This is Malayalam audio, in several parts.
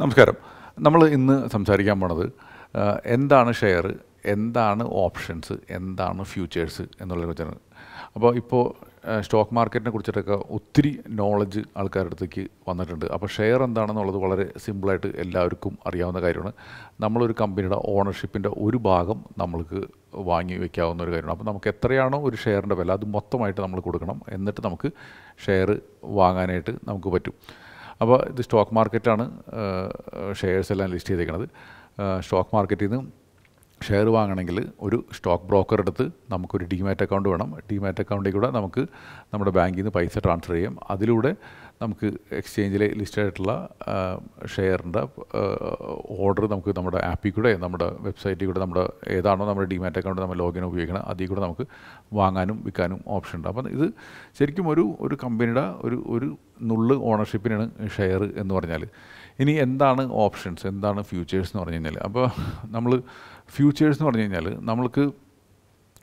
നമസ്കാരം. നമ്മൾ ഇന്ന് സംസാരിക്കാൻ പോണത് എന്താണ് ഷെയർ എന്താണ് ഓപ്ഷൻസ് എന്താണ് ഫ്യൂച്ചേഴ്സ് എന്നുള്ളതിനെ കുറിച്ചാണ്. അപ്പോൾ ഇപ്പോൾ സ്റ്റോക്ക് മാർക്കറ്റിനെ കുറിച്ചിട്ടൊക്കെ ഒത്തിരി നോളജ് ആൾക്കാരുടെ അടുത്തേക്ക് വന്നിട്ടുണ്ട്. അപ്പോൾ ഷെയർ എന്താണെന്നുള്ളത് വളരെ സിമ്പിളായിട്ട് എല്ലാവർക്കും അറിയാവുന്ന കാര്യമാണ്. നമ്മളൊരു കമ്പനിയുടെ ഓണർഷിപ്പിന്റെ ഒരു ഭാഗം നമ്മൾക്ക് വാങ്ങി വയ്ക്കാവുന്ന ഒരു കാര്യമാണ്. അപ്പോൾ നമുക്ക് എത്രയാണോ ഒരു ഷെയറിന്റെ വില അത് മൊത്തമായിട്ട് നമ്മൾ കൊടുക്കണം. എന്നിട്ട് നമുക്ക് ഷെയർ വാങ്ങാനായിട്ട് നമുക്ക് പറ്റും. അപ്പോൾ ഇത് സ്റ്റോക്ക് മാർക്കറ്റാണ് ഷെയർസ് എല്ലാം ലിസ്റ്റ് ചെയ്തേക്കുന്നത് സ്റ്റോക്ക് മാർക്കറ്റിൽ നിന്ന് ഷെയർ വാങ്ങണമെങ്കിൽ ഒരു സ്റ്റോക്ക് ബ്രോക്കർ എടുത്ത് നമുക്കൊരു ഡിമാറ്റ് അക്കൗണ്ട് വേണം. ഡിമാറ്റ് അക്കൗണ്ടിൽ കൂടെ നമുക്ക് നമ്മുടെ ബാങ്കിൽ നിന്ന് പൈസ ട്രാൻസ്ഫർ ചെയ്യാം. അതിലൂടെ നമുക്ക് എക്സ്ചേഞ്ചിൽ ലിസ്റ്റ് ആയിട്ടുള്ള ഷെയറിന്റെ ഓർഡർ നമുക്ക് നമ്മുടെ ആപ്പിൽ കൂടെ നമ്മുടെ വെബ്സൈറ്റിൽ കൂടെ നമ്മുടെ ഏതാണോ നമ്മുടെ ഡിമാറ്റ് അക്കൗണ്ട് നമ്മൾ ലോഗിൻ ഉപയോഗിക്കണം അതിൽ കൂടെ നമുക്ക് വാങ്ങാനും വിൽക്കാനും ഓപ്ഷൻ ഉണ്ട്. അപ്പം ഇത് ശരിക്കും ഒരു ഒരു കമ്പനിയുടെ ഒരു ഒരു നുള്ള് ഓണർഷിപ്പിനാണ് ഷെയർ എന്ന് പറഞ്ഞാൽ. ഇനി എന്താണ് ഓപ്ഷൻസ്? എന്താണ് ഫ്യൂച്ചേഴ്സ് എന്ന് പറഞ്ഞു കഴിഞ്ഞാൽ. അപ്പോൾ നമ്മൾ ഫ്യൂച്ചേഴ്സ് എന്ന് പറഞ്ഞു കഴിഞ്ഞാൽ നമ്മൾക്ക്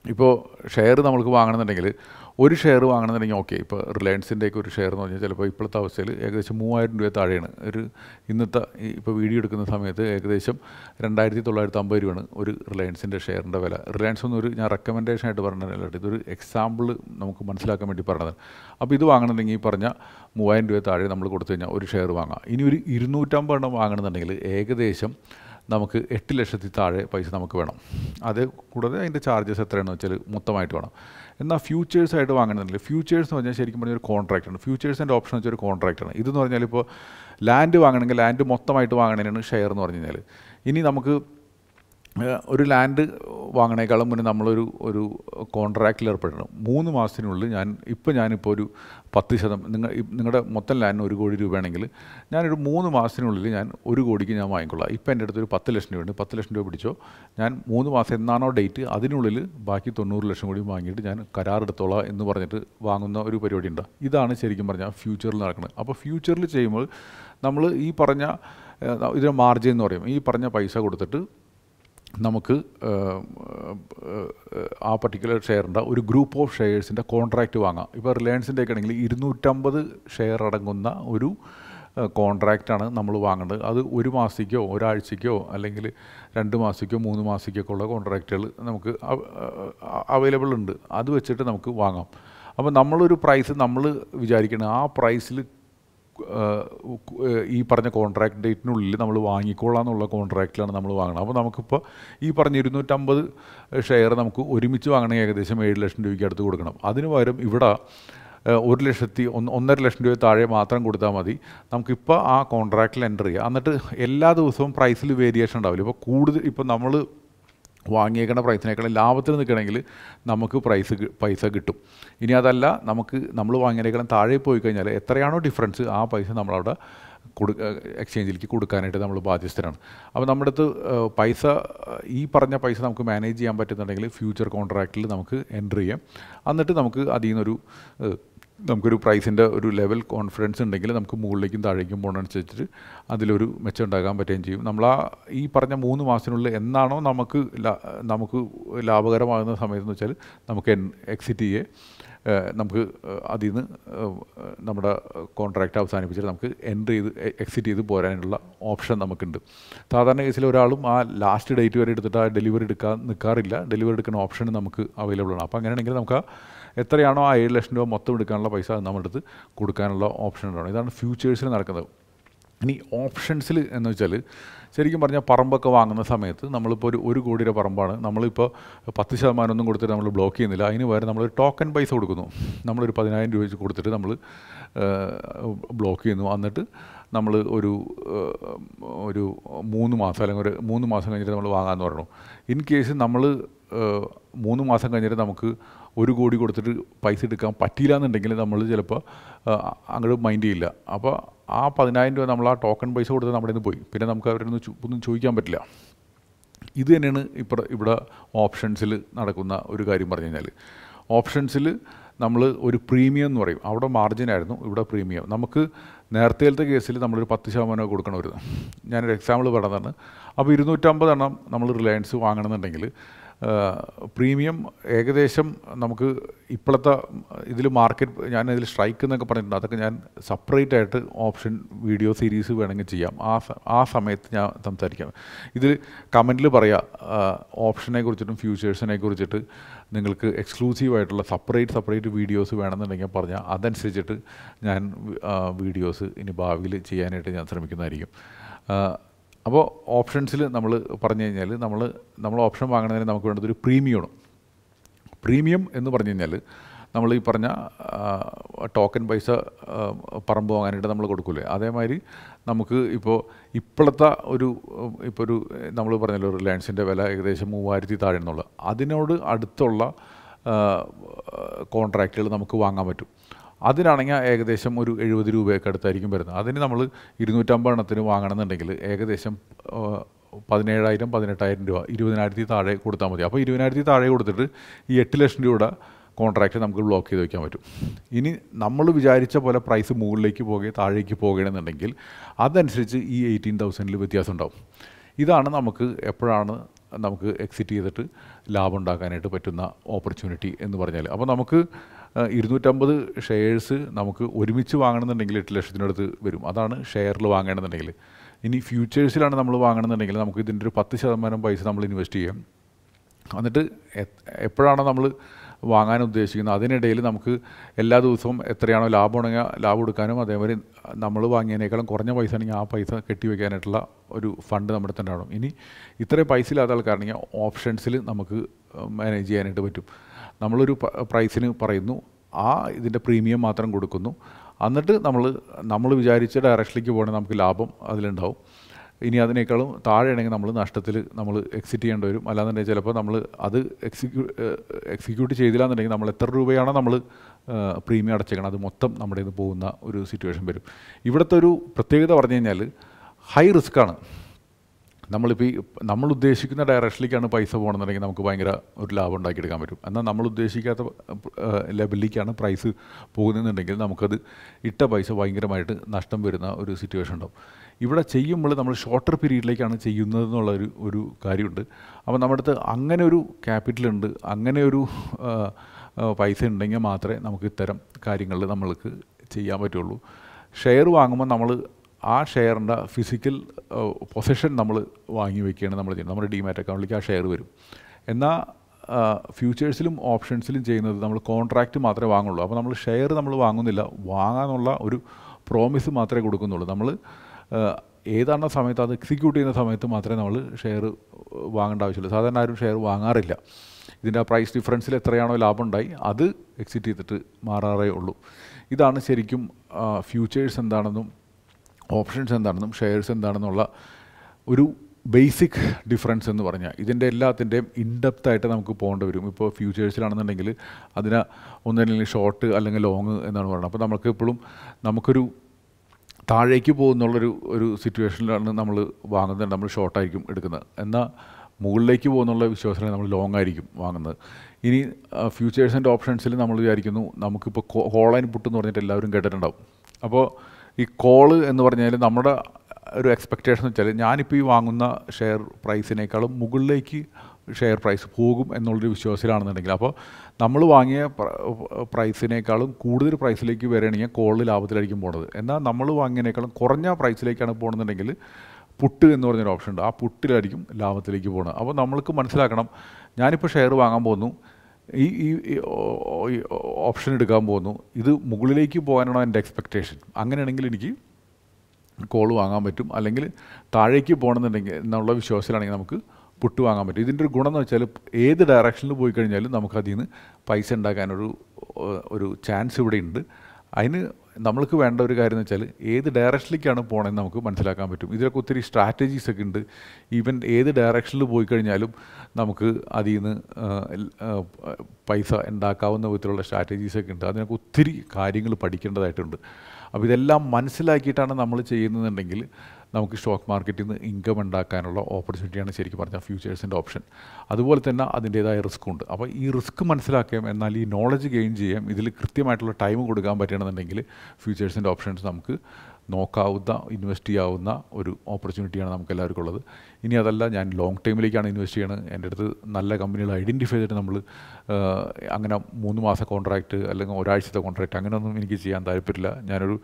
ഇപ്പോൾ ഷെയർ നമ്മൾക്ക് വാങ്ങണമെന്നുണ്ടെങ്കിൽ ഒരു ഷെയർ വാങ്ങണമെന്നുണ്ടെങ്കിൽ ഓക്കെ ഇപ്പോൾ റിലയൻസിന്റെയൊക്കെ ഒരു ഷെയർ എന്ന് പറഞ്ഞാൽ ചിലപ്പോൾ ഇപ്പോഴത്തെ അവസ്ഥയിൽ ഏകദേശം മൂവായിരം രൂപ താഴെയാണ്. ഒരു ഇന്നത്തെ ഇപ്പോൾ വീഡിയോ എടുക്കുന്ന സമയത്ത് ഏകദേശം രണ്ടായിരത്തി തൊള്ളായിരത്തി അമ്പത് രൂപയാണ് ഒരു റിലയൻസിന്റെ ഷെയറിന്റെ വില. റിലയൻസ് ഒന്നും ഒരു ഞാൻ റെക്കമെൻഡേഷൻ ആയിട്ട് പറഞ്ഞതല്ല ഇതൊരു എക്സാമ്പിൾ നമുക്ക് മനസ്സിലാക്കാൻ വേണ്ടി പറഞ്ഞത് അപ്പോൾ ഇത് വാങ്ങണമെന്നുണ്ടെങ്കിൽ ഈ പറഞ്ഞ മൂവായിരം രൂപ താഴെ നമ്മൾ കൊടുത്തു കഴിഞ്ഞാൽ ഒരു ഷെയർ വാങ്ങാം. ഇനി ഒരു ഇരുന്നൂറ്റമ്പത് എണ്ണം വാങ്ങണമെന്നുണ്ടെങ്കിൽ ഏകദേശം നമുക്ക് എട്ട് ലക്ഷത്തി താഴെ പൈസ നമുക്ക് വേണം. അത് കൂടാതെ അതിന്റെ ചാർജസ് എത്രയാണെന്ന് വെച്ചാൽ മൊത്തമായിട്ട് വേണം. എന്നാൽ ഫ്യൂച്ചേഴ്സ് ആയിട്ട് വാങ്ങണമെന്നില്ല ഫ്യൂച്ചേഴ്സ് എന്ന് പറഞ്ഞാൽ ശരിക്കും പറഞ്ഞാൽ ഒരു കോൺട്രാക്റ്റ് ആണ്. ഫ്യൂച്ചേഴ്സിന്റെ ഓപ്ഷൻ വെച്ചാൽ ഒരു കോൺട്രാക്റ്റ് ആണ്. ഇതെന്ന് പറഞ്ഞാൽ ഇപ്പോൾ ലാൻഡ് വാങ്ങണമെങ്കിൽ ലാൻഡ് മൊത്തമായിട്ട് വാങ്ങണേനാണ് ഷെയർ എന്ന് പറഞ്ഞു കഴിഞ്ഞാൽ ഇനി നമുക്ക് ഒരു ലാൻഡ് വാങ്ങണേക്കാളും മുന്നേ നമ്മളൊരു ഒരു കോൺട്രാക്റ്റിൽ ഏർപ്പെടണം മൂന്ന് മാസത്തിനുള്ളിൽ ഞാൻ ഇപ്പോൾ ഞാനിപ്പോൾ ഒരു പത്ത് ശതം നിങ്ങൾ നിങ്ങളുടെ മൊത്തം ലാൻഡിന് ഒരു കോടി രൂപയാണെങ്കിൽ ഞാനൊരു മൂന്ന് മാസത്തിനുള്ളിൽ ഞാൻ ഒരു കോടിക്ക് ഞാൻ വാങ്ങിക്കൊള്ളാം. ഇപ്പോൾ എന്റെ അടുത്ത് ഒരു പത്ത് ലക്ഷം രൂപയുണ്ട്. പത്ത് ലക്ഷം രൂപ പിടിച്ചോ ഞാൻ മൂന്ന് മാസം എന്നാണോ ഡേറ്റ് അതിനുള്ളിൽ ബാക്കി തൊണ്ണൂറ് ലക്ഷം കൂടി വാങ്ങിയിട്ട് ഞാൻ കരാറെടുത്തോളാം എന്ന് പറഞ്ഞിട്ട് വാങ്ങുന്ന ഒരു പരിപാടി ഉണ്ട്. ഇതാണ് ശരിക്കും പറഞ്ഞാൽ ഫ്യൂച്ചറിൽ നടക്കുന്നത് അപ്പോൾ ഫ്യൂച്ചറിൽ ചെയ്യുമ്പോൾ നമ്മൾ ഈ പറഞ്ഞ ഇതിന് മാർജിൻ എന്ന് പറയും. ഈ പറഞ്ഞ പൈസ കൊടുത്തിട്ട് നമുക്ക് ആ പർട്ടിക്കുലർ ഷെയറിന്റെ ഒരു ഗ്രൂപ്പ് ഓഫ് ഷെയർസിന്റെ കോൺട്രാക്റ്റ് വാങ്ങാം. ഇപ്പോൾ റിലയൻസിന്റെ ഒക്കെ ആണെങ്കിൽ ഇരുന്നൂറ്റമ്പത് ഷെയർ അടങ്ങുന്ന ഒരു കോൺട്രാക്റ്റാണ് നമ്മൾ വാങ്ങുന്നത്. അത് ഒരു മാസത്തേക്കോ ഒരാഴ്ചയ്ക്കോ അല്ലെങ്കിൽ രണ്ട് മാസത്തേക്കോ മൂന്ന് മാസത്തേക്കോ ഉള്ള കോൺട്രാക്റ്റുകൾ നമുക്ക് അവൈലബിൾ ഉണ്ട്. അത് വെച്ചിട്ട് നമുക്ക് വാങ്ങാം. അപ്പോൾ നമ്മളൊരു പ്രൈസ് നമ്മൾ വിചാരിക്കണം. ആ പ്രൈസിൽ ഈ പറഞ്ഞ കോൺട്രാക്ട് ഡേറ്റിനുള്ളിൽ നമ്മൾ വാങ്ങിക്കോളാം എന്നുള്ള കോൺട്രാക്റ്റിലാണ് നമ്മൾ വാങ്ങണം അപ്പോൾ നമുക്കിപ്പോൾ ഈ പറഞ്ഞ ഇരുന്നൂറ്റമ്പത് ഷെയർ നമുക്ക് ഒരുമിച്ച് വാങ്ങണമെങ്കിൽ ഏകദേശം ഏഴ് ലക്ഷം രൂപയ്ക്ക് അടുത്ത് കൊടുക്കണം. അതിന് പകരം ഇവിടെ ഒരു ലക്ഷത്തി ഒന്ന് ഒന്നര ലക്ഷം രൂപ താഴെ മാത്രം കൊടുത്താൽ മതി. നമുക്കിപ്പോൾ ആ കോൺട്രാക്റ്റിൽ എന്റർ ചെയ്യാം. എന്നിട്ട് എല്ലാ ദിവസവും പ്രൈസിൽ വേരിയേഷൻ ഉണ്ടാവില്ല. ഇപ്പോൾ കൂടുതൽ ഇപ്പോൾ നമ്മൾ വാങ്ങിയേക്കുന്ന പ്രൈസിനേക്കാളും ലാഭത്തിൽ നിൽക്കണമെങ്കിൽ നമുക്ക് പ്രൈസ് പൈസ കിട്ടും. ഇനി അതല്ല നമുക്ക് നമ്മൾ വാങ്ങിയതിനേക്കാളും താഴെ പോയി കഴിഞ്ഞാൽ എത്രയാണോ ഡിഫറൻസ് ആ പൈസ നമ്മളവിടെ കൊടു എക്സ്ചേഞ്ചിലേക്ക് കൊടുക്കാനായിട്ട് നമ്മൾ ബാധ്യസ്ഥരാണ്. അപ്പോൾ നമ്മുടെ അടുത്ത് പൈസ ഈ പറഞ്ഞ പൈസ നമുക്ക് മാനേജ് ചെയ്യാൻ പറ്റുന്നുണ്ടെങ്കിൽ ഫ്യൂച്ചർ കോൺട്രാക്റ്റിൽ നമുക്ക് എന്റർ ചെയ്യാം. എന്നിട്ട് നമുക്ക് അതിൽ നിന്നൊരു നമുക്കൊരു പ്രൈസിന്റെ ഒരു ലെവൽ കോൺഫിഡൻസ് ഉണ്ടെങ്കിൽ നമുക്ക് മുകളിലേക്കും താഴേക്കും പോകുന്നതനുസരിച്ചിട്ട് അതിലൊരു മെച്ചം ഉണ്ടാകാൻ പറ്റുകയും ചെയ്യും. നമ്മൾ ആ ഈ പറഞ്ഞ മൂന്ന് മാസത്തിനുള്ളിൽ എന്നാണോ നമുക്ക് നമുക്ക് ലാഭകരമാകുന്ന സമയത്തെന്ന് വെച്ചാൽ നമുക്ക് എക്സിറ്റ് ചെയ്യേ. നമുക്ക് അതിൽ നിന്ന് നമ്മുടെ കോൺട്രാക്റ്റ് അവസാനിപ്പിച്ചിട്ട് നമുക്ക് എൻട്രി ചെയ്ത് എക്സിറ്റ് ചെയ്ത് പോരാനുള്ള ഓപ്ഷൻ നമുക്കുണ്ട്. സാധാരണ കേസിൽ ഒരാളും ആ ലാസ്റ്റ് ഡേറ്റ് വരെ എടുത്തിട്ട് ആ ഡെലിവറി എടുക്കാൻ നിൽക്കാറില്ല ഡെലിവറി എടുക്കുന്ന ഓപ്ഷൻ നമുക്ക് അവൈലബിൾ ആണ്. അപ്പോൾ അങ്ങനെയാണെങ്കിൽ നമുക്ക് ആ എത്രയാണോ ആ ഏഴ് ലക്ഷം രൂപ മൊത്തം എടുക്കാനുള്ള പൈസ നമ്മുടെ അടുത്ത് കൊടുക്കാനുള്ള ഓപ്ഷൻ ഉണ്ടാവും ഇതാണ് ഫ്യൂച്ചേഴ്സിൽ നടക്കുന്നത്. ഇനി ഓപ്ഷൻസിൽ എന്ന് വെച്ചാൽ ശരിക്കും പറഞ്ഞാൽ പറമ്പൊക്കെ വാങ്ങുന്ന സമയത്ത് നമ്മളിപ്പോൾ ഒരു ഒരു കോടിയുടെ പറമ്പാണ്. നമ്മളിപ്പോൾ പത്ത് ശതമാനം ഒന്നും കൊടുത്തിട്ട് നമ്മൾ ബ്ലോക്ക് ചെയ്യുന്നില്ല. അതിന് പകരം നമ്മൾ ടോക്കൺ പൈസ കൊടുക്കുന്നു. നമ്മളൊരു പതിനായിരം രൂപ വെച്ച് കൊടുത്തിട്ട് നമ്മൾ ബ്ലോക്ക് ചെയ്യുന്നു. എന്നിട്ട് നമ്മൾ ഒരു ഒരു മൂന്ന് മാസം അല്ലെങ്കിൽ ഒരു മൂന്ന് മാസം കഴിഞ്ഞിട്ട് നമ്മൾ വാങ്ങാമെന്ന് പറഞ്ഞു. ഇൻ കേസ് നമ്മൾ മൂന്ന് മാസം കഴിഞ്ഞിട്ട് നമുക്ക് ഒരു കോടി കൊടുത്തിട്ട് പൈസ എടുക്കാൻ പറ്റിയില്ല എന്നുണ്ടെങ്കിൽ നമ്മൾ ചിലപ്പോൾ അങ്ങോട്ട് മൈൻഡ് ചെയ്യില്ല. അപ്പോൾ ആ പതിനായിരം രൂപ നമ്മൾ ആ ടോക്കൺ പൈസ കൊടുത്ത് നമ്മുടെ നിന്ന് പോയി. പിന്നെ നമുക്ക് അവരുടെ നിന്ന് ഒന്നും ചോദിക്കാൻ പറ്റില്ല. ഇത് തന്നെയാണ് ഇപ്പോൾ ഇവിടെ ഓപ്ഷൻസിൽ നടക്കുന്ന ഒരു കാര്യം പറഞ്ഞു കഴിഞ്ഞാൽ. ഓപ്ഷൻസിൽ നമ്മൾ ഒരു പ്രീമിയം എന്ന് പറയും. അവിടെ മാർജിൻ ആയിരുന്നു ഇവിടെ പ്രീമിയം നമുക്ക് നേരത്തേലത്തെ കേസിൽ നമ്മളൊരു പത്ത് ശതമാനം കൊടുക്കണമായിരുന്നു ഞാനൊരു എക്സാമ്പിൾ പറഞ്ഞതാണ്. അപ്പോൾ ഇരുന്നൂറ്റമ്പത് എണ്ണം നമ്മൾ റിലയൻസ് വാങ്ങണമെന്നുണ്ടെങ്കിൽ പ്രീമിയം ഏകദേശം നമുക്ക് ഇപ്പോഴത്തെ ഇതിൽ മാർക്കറ്റ് ഞാൻ ഇതിൽ സ്ട്രൈക്ക് എന്നൊക്കെ പറഞ്ഞിട്ടുണ്ട്. അതൊക്കെ ഞാൻ സെപ്പറേറ്റ് ആയിട്ട് ഓപ്ഷൻ വീഡിയോ സീരീസ് വേണമെങ്കിൽ ചെയ്യാം. ആ ആ സമയത്ത് ഞാൻ സംസാരിക്കാം. ഇതിൽ കമന്റിൽ പറയാം ഓപ്ഷനെ കുറിച്ചിട്ടും ഫ്യൂച്ചേഴ്സിനെ കുറിച്ചിട്ട് നിങ്ങൾക്ക് എക്സ്ക്ലൂസീവ് ആയിട്ടുള്ള സെപ്പറേറ്റ് സെപ്പറേറ്റ് വീഡിയോസ് വേണമെന്നുണ്ടെങ്കിൽ പറഞ്ഞാൽ അതനുസരിച്ചിട്ട് ഞാൻ വീഡിയോസ് ഇനി ഭാവിയിൽ ചെയ്യാനായിട്ട് ഞാൻ ശ്രമിക്കുന്നതായിരിക്കും. അപ്പോൾ ഓപ്ഷൻസിൽ നമ്മൾ പറഞ്ഞു കഴിഞ്ഞാൽ നമ്മൾ നമ്മൾ ഓപ്ഷൻ വാങ്ങുന്നതിന് നമുക്ക് വേണ്ടത് ഒരു പ്രീമിയമാണ്. പ്രീമിയം എന്ന് പറഞ്ഞു കഴിഞ്ഞാൽ നമ്മൾ ഈ പറഞ്ഞ ടോക്കൺ പൈസ പറമ്പ് വാങ്ങാനായിട്ട് നമ്മൾ കൊടുക്കൂലേ? അതേമാതിരി നമുക്ക് ഇപ്പോൾ ഇപ്പോഴത്തെ ഒരു ഇപ്പോൾ ഒരു നമ്മൾ പറഞ്ഞല്ലോ റിലയൻസിന്റെ വില ഏകദേശം മൂവായിരത്തി താഴെ എന്നുള്ളത്. അതിനോട് അടുത്തുള്ള കോൺട്രാക്റ്റുകൾ നമുക്ക് വാങ്ങാൻ പറ്റും. അതിനാണെങ്കിൽ ഏകദേശം ഒരു എഴുപത് രൂപയൊക്കെ അടുത്തായിരിക്കും വരുന്നത്. അതിന് നമ്മൾ ഇരുന്നൂറ്റമ്പത് എണ്ണത്തിന് വാങ്ങണമെന്നുണ്ടെങ്കിൽ ഏകദേശം പതിനേഴായിരം പതിനെട്ടായിരം രൂപ ഇരുപതിനായിരത്തി താഴെ കൊടുത്താൽ മതി. അപ്പോൾ ഇരുപതിനായിരത്തി താഴെ കൊടുത്തിട്ട് ഈ എട്ട് ലക്ഷം രൂപയുടെ കോൺട്രാക്റ്റ് നമുക്ക് ബ്ലോക്ക് ചെയ്ത് വയ്ക്കാൻ പറ്റും. ഇനി നമ്മൾ വിചാരിച്ച പോലെ പ്രൈസ് മുകളിലേക്ക് പോകുകയോ താഴേക്ക് പോകുകയാണെന്നുണ്ടെങ്കിൽ അതനുസരിച്ച് ഈ എയ്റ്റീൻ തൗസൻഡിൽ വ്യത്യാസം ഉണ്ടാവും. ഇതാണ് നമുക്ക് എപ്പോഴാണ് നമുക്ക് എക്സിറ്റ് ചെയ്തിട്ട് ലാഭം ഉണ്ടാക്കാനായിട്ട് പറ്റുന്ന ഓപ്പർച്യൂണിറ്റി എന്ന് പറഞ്ഞാൽ അപ്പോൾ നമുക്ക് ഇരുന്നൂറ്റമ്പത് ഷെയർസ് നമുക്ക് ഒരുമിച്ച് വാങ്ങണമെന്നുണ്ടെങ്കിൽ എട്ട് ലക്ഷത്തിനടുത്ത് വരും. അതാണ് ഷെയറിൽ വാങ്ങണമെന്നുണ്ടെങ്കിൽ. ഇനി ഫ്യൂച്ചേഴ്സിലാണ് നമ്മൾ വാങ്ങണമെന്നുണ്ടെങ്കിൽ നമുക്ക് ഇതിന്റെ ഒരു പത്ത് ശതമാനം പൈസ നമ്മൾ ഇൻവെസ്റ്റ് ചെയ്യാം. എന്നിട്ട് എപ്പോഴാണോ നമ്മൾ വാങ്ങാൻ ഉദ്ദേശിക്കുന്നു. അതിനിടയിൽ നമുക്ക് എല്ലാ ദിവസവും എത്രയാണോ ലാഭം ഉണ്ടെങ്കിൽ ലാഭം എടുക്കാനും അതേമാതിരി നമ്മൾ വാങ്ങിയതിനേക്കാളും കുറഞ്ഞ പൈസ ആണെങ്കിൽ ആ പൈസ കെട്ടിവെക്കാനായിട്ടുള്ള ഒരു ഫണ്ട് നമ്മുടെ തന്നെ ഉണ്ടാവണം. ഇനി ഇത്രയും പൈസ ഇല്ലാത്ത ആൾക്കാരാണെങ്കിൽ ഓപ്ഷൻസിൽ നമുക്ക് മാനേജ് ചെയ്യാനായിട്ട് പറ്റും. നമ്മളൊരു പ്രൈസിന് പറയുന്നു. ആ ഇതിന്റെ പ്രീമിയം മാത്രം കൊടുക്കുന്നു. എന്നിട്ട് നമ്മൾ നമ്മൾ വിചാരിച്ച ഡയറക്ഷനിലേക്ക് പോകണമെങ്കിൽ നമുക്ക് ലാഭം അതിലുണ്ടാവും. ഇനി അതിനേക്കാളും താഴെയാണെങ്കിൽ നമ്മൾ നഷ്ടത്തിൽ നമ്മൾ എക്സിറ്റ് ചെയ്യേണ്ടി വരും. അല്ലാന്നുണ്ടെങ്കിൽ ചിലപ്പോൾ നമ്മൾ അത് എക്സിക്യൂ എക്സിക്യൂട്ട് ചെയ്തില്ല എന്നുണ്ടെങ്കിൽ നമ്മൾ എത്ര രൂപയാണോ നമ്മൾ പ്രീമിയം അടച്ചേക്കണം അത് മൊത്തം നമ്മുടെ ഇത് പോകുന്ന ഒരു സിറ്റുവേഷൻ വരും. ഇവിടുത്തെ ഒരു പ്രത്യേകത പറഞ്ഞു കഴിഞ്ഞാൽ ഹൈ റിസ്ക് ആണ്. നമ്മളിപ്പോൾ ഈ നമ്മൾ ഉദ്ദേശിക്കുന്ന ഡയറക്ഷനിലേക്കാണ് പൈസ പോകണമെന്നുണ്ടെങ്കിൽ നമുക്ക് ഭയങ്കര ഒരു ലാഭം ഉണ്ടാക്കിയെടുക്കാൻ പറ്റും. എന്നാൽ നമ്മൾ ഉദ്ദേശിക്കാത്ത ലെവലിലേക്കാണ് പ്രൈസ് പോകുന്നതെന്നുണ്ടെങ്കിൽ നമുക്കത് ഇട്ട പൈസ ഭയങ്കരമായിട്ട് നഷ്ടം വരുന്ന ഒരു സിറ്റുവേഷൻ ഉണ്ടാവും. ഇവിടെ ചെയ്യുമ്പോൾ നമ്മൾ ഷോർട്ടർ പീരീഡിലേക്കാണ് ചെയ്യുന്നത് എന്നുള്ളൊരു ഒരു കാര്യമുണ്ട്. അപ്പോൾ നമ്മുടെ അടുത്ത് അങ്ങനെ ഒരു ക്യാപിറ്റൽ ഉണ്ട് അങ്ങനെ ഒരു പൈസ ഉണ്ടെങ്കിൽ മാത്രമേ നമുക്ക് ഇത്തരം കാര്യങ്ങളിൽ നമ്മൾക്ക് ചെയ്യാൻ പറ്റുള്ളൂ. ഷെയർ വാങ്ങുമ്പോൾ നമ്മൾ ആ ഷെയറിന്റെ ഫിസിക്കൽ പൊസിഷൻ നമ്മൾ വാങ്ങി വയ്ക്കുകയാണ് നമ്മൾ ചെയ്യുന്നത്. നമ്മുടെ ഡിമാറ്റ് അക്കൗണ്ടിലേക്ക് ആ ഷെയർ വരും. എന്നാൽ ഫ്യൂച്ചേഴ്സിലും ഓപ്ഷൻസിലും ചെയ്യുന്നത് നമ്മൾ കോൺട്രാക്റ്റ് മാത്രമേ വാങ്ങുള്ളൂ. അപ്പോൾ നമ്മൾ ഷെയർ നമ്മൾ വാങ്ങുന്നില്ല. വാങ്ങാനുള്ള ഒരു പ്രോമിസ് മാത്രമേ കൊടുക്കുന്നുള്ളൂ. നമ്മൾ ഏതാണ സമയത്ത് അത് എക്സിക്യൂട്ട് ചെയ്യുന്ന സമയത്ത് മാത്രമേ നമ്മൾ ഷെയർ വാങ്ങേണ്ട ആവശ്യമുള്ളൂ. സാധാരണ ആരും ഷെയർ വാങ്ങാറില്ല. ഇതിന്റെ പ്രൈസ് ഡിഫറൻസിൽ എത്രയാണോ ലാഭം ഉണ്ടായി അത് എക്സിറ്റ് ചെയ്തിട്ട് മാറാറേ ഉള്ളൂ. ഇതാണ് ശരിക്കും ഫ്യൂച്ചേഴ്സ് എന്താണെന്നും ഓപ്ഷൻസ് എന്താണെന്നും ഷെയർസ് എന്താണെന്നുള്ള ഒരു ബേസിക് ഡിഫറൻസ് എന്ന് പറഞ്ഞാൽ ഇതിന്റെ എല്ലാത്തിന്റെയും ഇൻഡെപ്ത് ആയിട്ട് നമുക്ക് പോകേണ്ടി വരും. ഇപ്പോൾ ഫ്യൂച്ചേഴ്സിലാണെന്നുണ്ടെങ്കിൽ അതിന് ഒന്നല്ലെങ്കിൽ ഷോർട്ട് അല്ലെങ്കിൽ ലോങ് എന്നാണ് പറയുന്നത്. അപ്പോൾ നമുക്ക് എപ്പോഴും നമുക്കൊരു താഴേക്ക് പോകുന്നുള്ളൊരു ഒരു സിറ്റുവേഷനിലാണ് നമ്മൾ വാങ്ങുന്നത്. നമ്മൾ ഷോർട്ടായിരിക്കും എടുക്കുന്നത്. എന്നാൽ മുകളിലേക്ക് പോകുന്നുള്ള വിശ്വാസത്തിൽ നമ്മൾ ലോങ് ആയിരിക്കും വാങ്ങുന്നത്. ഇനി ഫ്യൂച്ചേഴ്സിന്റെ ഓപ്ഷൻസിൽ നമ്മൾ വിചാരിക്കുന്നു നമുക്കിപ്പോൾ കോൾ ആൻഡ് പുട്ട് എന്ന് പറഞ്ഞിട്ട് എല്ലാവരും കേട്ടിട്ടുണ്ടാവും. അപ്പോൾ ഈ കോൾ എന്ന് പറഞ്ഞാൽ നമ്മുടെ ഒരു എക്സ്പെക്റ്റേഷൻ വെച്ചാൽ ഞാനിപ്പോൾ ഈ വാങ്ങുന്ന ഷെയർ പ്രൈസിനേക്കാളും മുകളിലേക്ക് ഷെയർ പ്രൈസ് പോകും എന്നുള്ളൊരു വിശ്വാസത്തിലാണെന്നുണ്ടെങ്കിൽ അപ്പോൾ നമ്മൾ വാങ്ങിയ പ്രൈസിനേക്കാളും കൂടുതൽ പ്രൈസിലേക്ക് വരികയാണെങ്കിൽ കോളിൽ ലാഭത്തിലായിരിക്കും പോണത്. എന്നാൽ നമ്മൾ വാങ്ങിയതിനേക്കാളും കുറഞ്ഞ പ്രൈസിലേക്കാണ് പോകണമെന്നുണ്ടെങ്കിൽ പുട്ട് എന്ന് പറഞ്ഞൊരു ഓപ്ഷൻ ഉണ്ട്. ആ പുട്ടിലായിരിക്കും ലാഭത്തിലേക്ക് പോകുന്നത് അപ്പോൾ നമ്മൾക്ക് മനസ്സിലാക്കണം ഞാനിപ്പോൾ ഷെയർ വാങ്ങാൻ പോകുന്നു. ഈ ഈ ഓപ്ഷൻ എടുക്കാൻ പോകുന്നു. ഇത് മുകളിലേക്ക് പോകാനാണോ എന്റെ എക്സ്പെക്റ്റേഷൻ അങ്ങനെയാണെങ്കിൽ എനിക്ക് കോൾ വാങ്ങാൻ പറ്റും. അല്ലെങ്കിൽ താഴേക്ക് പോകണമെന്നുണ്ടെങ്കിൽ എന്നുള്ള വിശ്വാസത്തിലാണെങ്കിൽ നമുക്ക് പുട്ട് വാങ്ങാൻ പറ്റും. ഇതിന്റെ ഒരു ഗുണം എന്ന് വെച്ചാൽ ഏത് ഡയറക്ഷനിൽ പോയി കഴിഞ്ഞാലും നമുക്ക് അതിൽ നിന്ന് പൈസ ഉണ്ടാക്കാനൊരു ഒരു ചാൻസ് ഇവിടെ ഉണ്ട്. അതിന് നമ്മൾക്ക് വേണ്ട ഒരു കാര്യം എന്ന് വെച്ചാൽ ഏത് ഡയറക്ഷനിലേക്കാണ് പോകണമെന്ന് നമുക്ക് മനസ്സിലാക്കാൻ പറ്റും. ഇതിലൊക്കെ ഒത്തിരി സ്ട്രാറ്റജീസ് ഒക്കെ ഉണ്ട്. ഈവൻ ഏത് ഡയറക്ഷനിൽ പോയി കഴിഞ്ഞാലും നമുക്ക് അതിൽ നിന്ന് പൈസ ഉണ്ടാക്കാവുന്ന വിധത്തിലുള്ള സ്ട്രാറ്റജീസ് ഒക്കെ ഉണ്ട്. അതിനൊക്കെ ഒത്തിരി കാര്യങ്ങൾ പഠിക്കേണ്ടതായിട്ടുണ്ട്. അപ്പോൾ ഇതെല്ലാം മനസ്സിലാക്കിയിട്ടാണ് നമ്മൾ ചെയ്യുന്നതെന്നുണ്ടെങ്കിൽ നമുക്ക് സ്റ്റോക്ക് മാർക്കറ്റിൽ നിന്ന് ഇൻകം ഉണ്ടാക്കാനുള്ള ഓപ്പർച്യൂണിറ്റിയാണ് ശരിക്കും പറഞ്ഞാൽ ഫ്യൂച്ചേഴ്സിന്റെ ഓപ്ഷൻ. അതുപോലെ തന്നെ അതിന്റേതായ റിസ്ക് ഉണ്ട്. അപ്പോൾ ഈ റിസ്ക് മനസ്സിലാക്കാം എന്നാൽ ഈ നോളജ് ഗെയിൻ ചെയ്യാം ഇതിൽ കൃത്യമായിട്ടുള്ള ടൈം കൊടുക്കാൻ പറ്റുകയാണെന്നുണ്ടെങ്കിൽ ഫ്യൂച്ചേഴ്സിന്റെ ഓപ്ഷൻസ് നമുക്ക് നോക്കാവുന്ന ഇൻവെസ്റ്റ് ചെയ്യാവുന്ന ഒരു ഓപ്പർച്യൂണിറ്റിയാണ് നമുക്ക് എല്ലാവർക്കും ഉള്ളത് ഇനി അതല്ല ഞാൻ ലോങ് ടൈമിലേക്കാണ് ഇൻവെസ്റ്റ് ചെയ്യണത്. എന്റെ അടുത്ത് നല്ല കമ്പനികൾ ഐഡന്റിഫൈ ചെയ്തിട്ട് നമ്മൾ അങ്ങനെ മൂന്ന് മാസ കോൺട്രാക്റ്റ് അല്ലെങ്കിൽ ഒരാഴ്ചത്തെ കോൺട്രാക്റ്റ് അങ്ങനെയൊന്നും എനിക്ക് ചെയ്യാൻ താല്പര്യമില്ല. ഞാനൊരു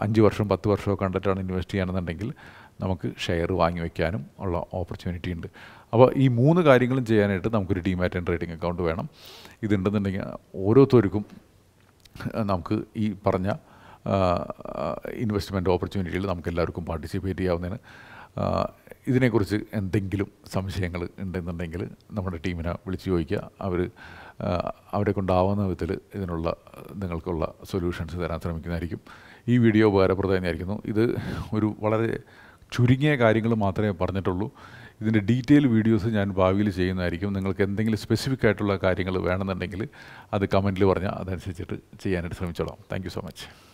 അഞ്ച് വർഷം പത്ത് വർഷമൊക്കെ കണ്ടിട്ടാണ് ഇൻവെസ്റ്റ് ചെയ്യാനെന്നുണ്ടെങ്കിൽ നമുക്ക് ഷെയർ വാങ്ങി വയ്ക്കാനും ഉള്ള ഓപ്പർച്യൂണിറ്റി ഉണ്ട്. അപ്പോൾ ഈ മൂന്ന് കാര്യങ്ങളും ചെയ്യാനായിട്ട് നമുക്കൊരു ഡിമാറ്റ് ആൻഡ് ട്രേഡിംഗ് അക്കൗണ്ട് വേണം. ഇതുണ്ടെന്നുണ്ടെങ്കിൽ ഓരോരുത്തർക്കും നമുക്ക് ഈ പറഞ്ഞ ഇൻവെസ്റ്റ്മെന്റ് ഓപ്പർച്യൂണിറ്റിയിൽ നമുക്ക് എല്ലാവർക്കും പാർട്ടിസിപ്പേറ്റ് ചെയ്യാവുന്നതിന് ഇതിനെക്കുറിച്ച് എന്തെങ്കിലും സംശയങ്ങൾ ഉണ്ടെന്നുണ്ടെങ്കിൽ നമ്മുടെ ടീമിനെ വിളിച്ച് ചോദിക്കുക. അവർ അവരെ കൊണ്ടാവുന്ന വിധത്തിൽ ഇതിനുള്ള നിങ്ങൾക്കുള്ള സൊല്യൂഷൻസ് തരാൻ ശ്രമിക്കുന്നതായിരിക്കും. ഈ വീഡിയോ ഉപകാരപ്രദമായിരിക്കുന്നു ഇത് ഒരു വളരെ ചുരുങ്ങിയ കാര്യങ്ങൾ മാത്രമേ പറഞ്ഞിട്ടുള്ളൂ. ഇതിന്റെ ഡീറ്റെയിൽ വീഡിയോസ് ഞാൻ ഭാവിയിൽ ചെയ്യുന്നതായിരിക്കും. നിങ്ങൾക്ക് എന്തെങ്കിലും സ്പെസിഫിക് ആയിട്ടുള്ള കാര്യങ്ങൾ വേണമെന്നുണ്ടെങ്കിൽ അത് കമന്റിൽ പറഞ്ഞാൽ അതനുസരിച്ചിട്ട് ചെയ്യാനായിട്ട് ശ്രമിച്ചോളാം. Thank so much